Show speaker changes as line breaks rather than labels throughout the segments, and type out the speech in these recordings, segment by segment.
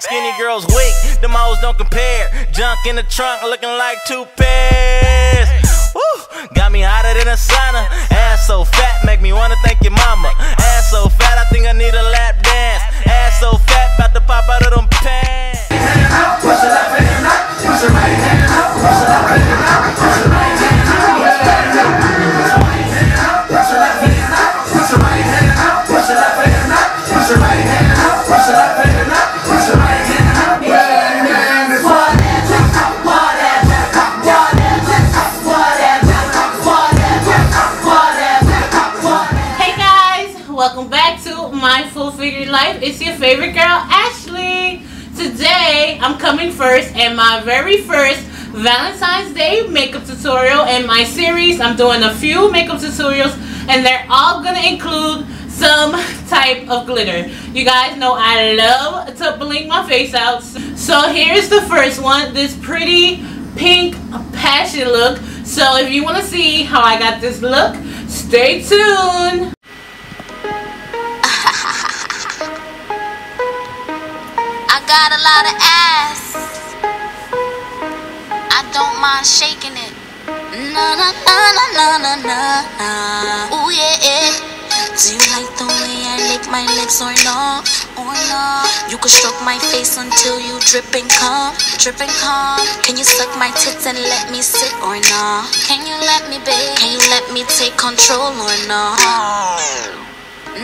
Skinny girls weak, the hoes don't compare. Junk in the trunk looking like two pairs. Woo, got me hotter than a sauna. Ass so fat, make me wanna thank your mama. Ass so fat, I think I need a lap dance. Ass so fat, about to pop out of them pants.
Today, I'm coming first and my very first Valentine's Day makeup tutorial in my series. I'm doing a few makeup tutorials and they're all gonna include some type of glitter. You guys know I love to blink my face out. So here's the first one, this pretty pink passion look. So if you want to see how I got this look, stay tuned.
Got a lot of ass. I don't mind shaking it. Na na na na na na na. Ooh yeah. yeah. Do you like the way I lick my lips or no? Or no? You can stroke my face until you drip and come, drip and come. Can you suck my tits and let me sit or no? Can you let me, babe? Can you let me take control or no?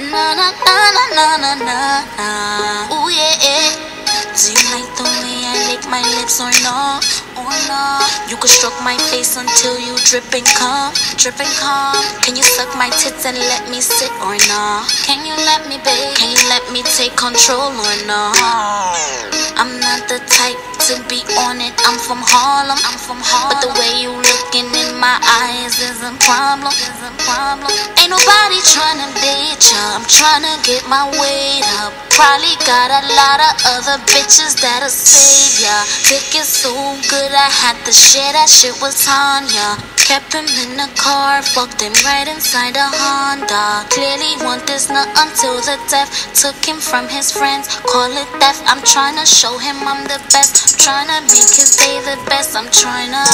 Na na na na na na na. Ooh yeah. yeah. Do you like the way lick my lips or no? Or no? You can stroke my face until you drip and come, drip and come. Can you suck my tits and let me sit or no? Can you let me, babe? Can you let me take control or no? I'm not the type to be on it. I'm from Harlem. I'm from Harlem. But the way you looking in my eyes is a problem. Is a problem. Ain't nobody to date ya. I'm trying to get my weight up. Probably got a lot of other bitches that'll save ya. Dick is so good, I had to share that shit with Tanya. Kept him in the car, fucked him right inside a Honda. Clearly want this nut until the death. Took him from his friends, call it theft. I'm trying to show him I'm the best. Trying to make his day the best. I'm trying to.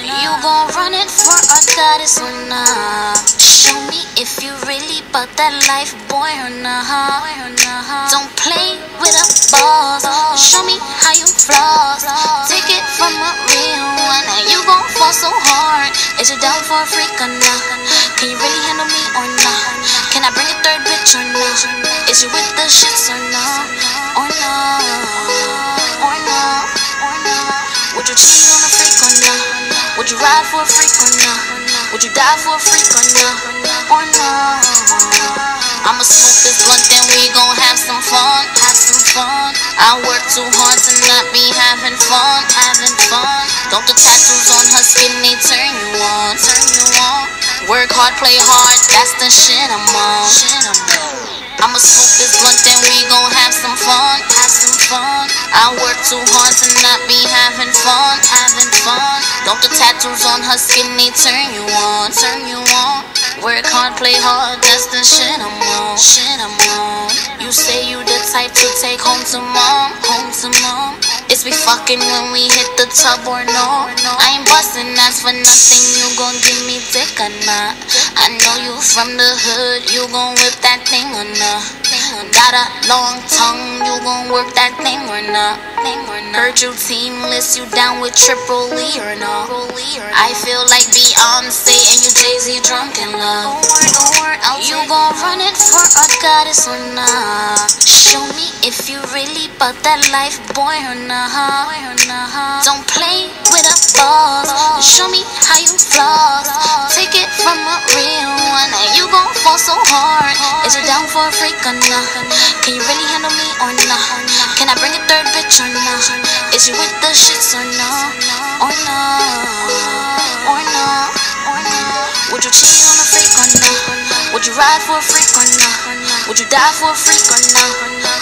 You gon' run it for a goddess or not? Show me if you really bout that life, boy or not. Don't play with a boss. Show me how you floss. Take it from a real one. You gon' fall so hard. Is you down for a freak or not? Can you really handle me or not? Can I bring a third bitch or not? Is you with the shits or not? Or not? Or not? Or not? Would you cheat on a freak or not? Would you ride for a freak or not? Would you die for a freak or not? Or not? I'ma smoke this blunt and we gon' have some fun, have some fun. I work too hard to not be having fun, having fun. Don't the tattoos on her skinny turn you on, turn you on. Work hard, play hard, that's the shit I'm on. Shit I'm on. I'ma smoke this blunt and we gon' have some fun, have some fun. I work too hard to not be having fun, having fun. Don't the tattoos on her skinny turn you on, turn you on. Work hard, play hard, that's the shit I'm on, shit I'm on. You say you type to take home to mom, home to mom. It's be fucking when we hit the tub or no. I ain't busting ass for nothing, you gon' give me dick or not. I know you from the hood, you gon' whip that thing or not. Got a long tongue, you gon' work that thing or not. Heard you teamless, you down with Triple E or not. I feel like Beyonce and you Jay-Z drunk in love. You gon' run it for a goddess or not? Show me if you really bout that life, boy or not. Don't play with a boss. Show me how you floss. Take it from a real one. and You gon' fall so hard. Is you down for a freak or not? Can you really handle me or not? Can I bring a third bitch or not? Is you with the shits or not? Or not? Or not? Or not? Would you cheat on a freak or not? Would you ride for a freak or not? Would you die for a freak or not?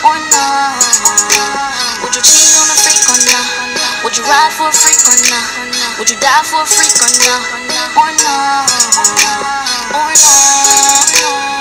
Or not? Would you cheat on a freak or not? Would you ride for a freak or not? Would you die for a freak or not? Or not? Or not?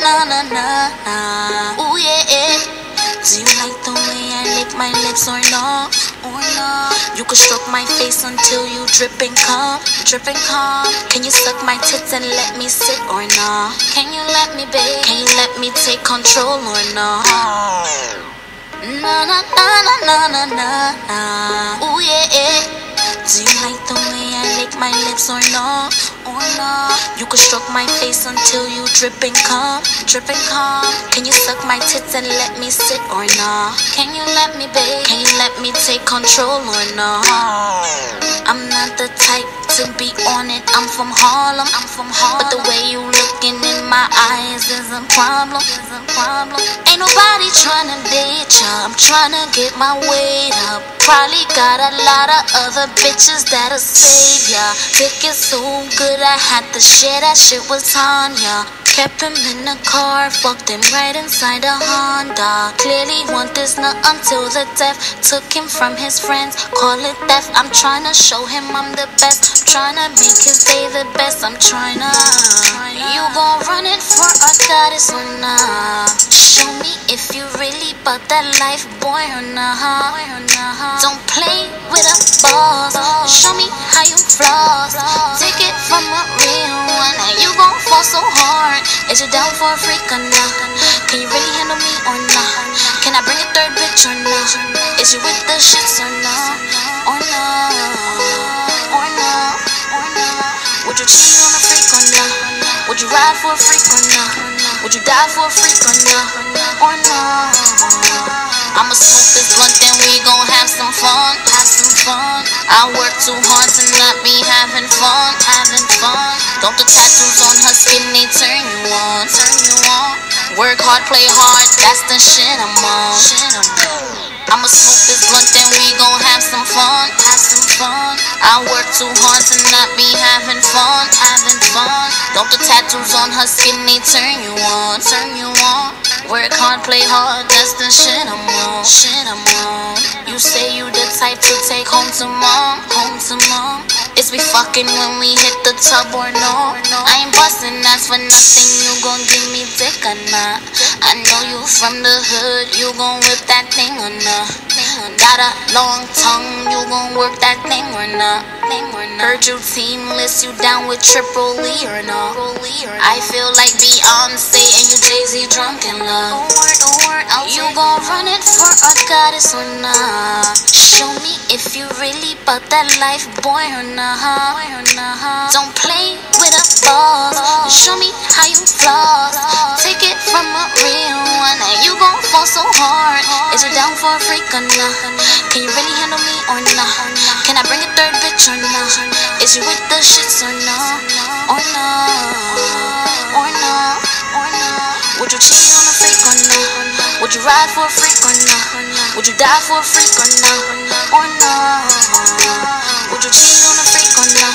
Na na na na. Ooh yeah. yeah. Do you like the way I lick my lips or no? Or no? You can stroke my face until you drip and come, drip come. Can you suck my tits and let me sit or no? Can you let me, babe? Can you let me take control or no? Na na na na na na na. Ooh yeah. yeah. Do you like the way I lick my lips or no? Or no? You can stroke my face until you drip and come, drip and come. Can you suck my tits and let me sit or no? Can you let me, babe? Can you let me take control or no? I'm not the type to be on it. I'm from Harlem. I'm from Harlem. But the way you looking in my eyes is a problem. Is a problem. Ain't nobody trying to date ya. I'm trying to get my weight up. Probably got a lot of other bitches that'll save ya. Is so good, I had to share that shit with Tanya. Kept him in the car, fucked him right inside a Honda. Clearly want this nut until the death. Took him from his friends, call it theft. I'm trying to show him I'm the best. Trying to make his day the best. I'm trying to. You gon' run it for a goddess or not? Show me if you really bout that life, boy or not. Don't play with a boss. Show me how you floss. Take it from a one. Now you gon' fall so hard. Is you down for a freak or not? Can you really handle me or not? Can I bring a third bitch or not? Is you with the shits or not? Or not? Or not? Or not? Would you cheat on a freak or not? Would you ride for a freak or not? Would you die for a freak or not? Or not? I'ma smoke this blunt and we gon' have some fun, have some fun. I work too hard to not be having fun, having fun. Don't the tattoos on her skinny turn you on, turn you on. Work hard, play hard, that's the shit I'm on. I'ma smoke this blunt and we gon' have some fun, have some fun. I work too hard to not be having fun, having fun. Don't the tattoos on her skinny turn you on, turn you on. Work hard, play hard, that's the shit I'm on, shit I'm on. You say you the type to take home to mom, home to mom. It's we fucking when we hit the tub or no. I ain't bustin' ass for nothing, you gon' give me dick or not. I know you from the hood, you gon' whip that thing or not. Got a long tongue, you gon' work that thing or not? Heard you team list you down with Triple E or not? I feel like Beyonce and you Jay Z drunk in love. You gon' run it for a goddess or not? Show me if you really bout that life, boy or not? Don't play with a boss. Show me how you floss. Is you down for a freak or not? Can you really handle me or not? Can I bring a third bitch or not? Is you with the shits or not? Or not? Or not? Or not? Would you cheat on a freak or not? Would you ride for a freak or not? Would you die for a freak or not? Or not? Would you cheat on a freak or not?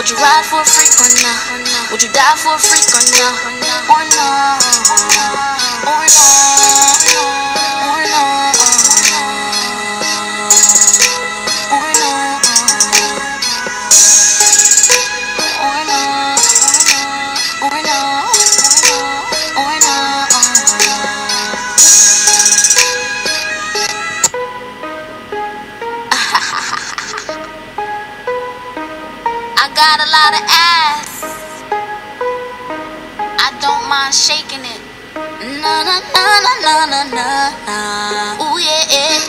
Would you ride for a freak or not? Would you die for a freak or not? Or not? Or not? Got a lot of ass. I don't mind shaking it. Na na na na na na na. Ooh yeah, yeah.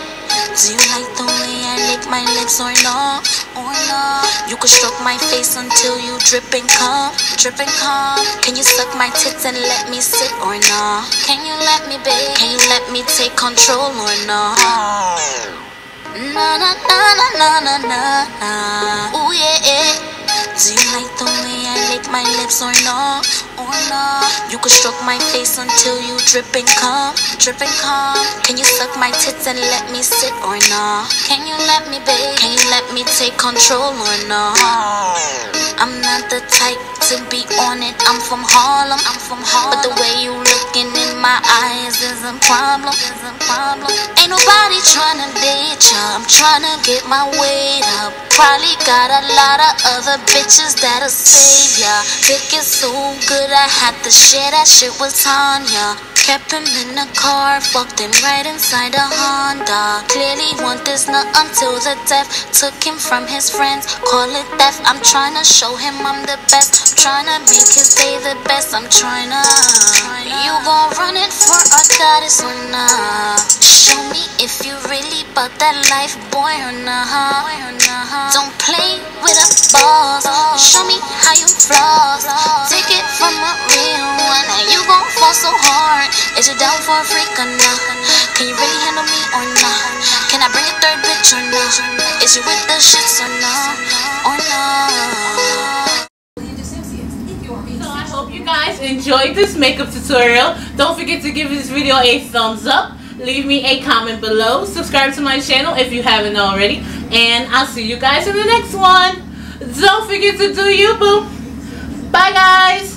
Do you like the way I lick my lips or no? Or no? You can stroke my face until you drip and come, drip and come. Can you suck my tits and let me sit or no? Can you let me, babe? Can you let me take control or no? Na na na na na na na. Ooh yeah, yeah. Do you like the way I lick my lips or no? Or no? You can stroke my face until you drip and come, drip and come. Can you suck my tits and let me sit or no? Can you let me, babe? Can you let me take control or no? I'm not the type to be on it. I'm from Harlem. I'm from Harlem. But the way you looking in my eyes is a problem. Is a problem. Ain't nobody tryna date I'm tryna get my weight up. Probably got a lot of other bitches that'll save ya. Is so good, I had to share that shit with Tanya. Kept him in the car, fucked him right inside a Honda. Clearly want this nut until the death. Took him from his friends, call it theft. I'm tryna show him I'm the best. Tryna make his day the best. I'm tryna. You gon' run it for a goddess or not? Show me if you really bout that life, boy not. Don't play with a boss. Show me how you floss. Take it from a real one. You gon' fall so hard. Is you down for a freak or? Can you really handle me or? Can I bring a third bitch or? Is you with the shits or? Or?
So I hope you guys enjoyed this makeup tutorial. Don't forget to give this video a thumbs up. Leave me a comment below. Subscribe to my channel if you haven't already. And I'll see you guys in the next one. Don't forget to do you, boo. Bye, guys.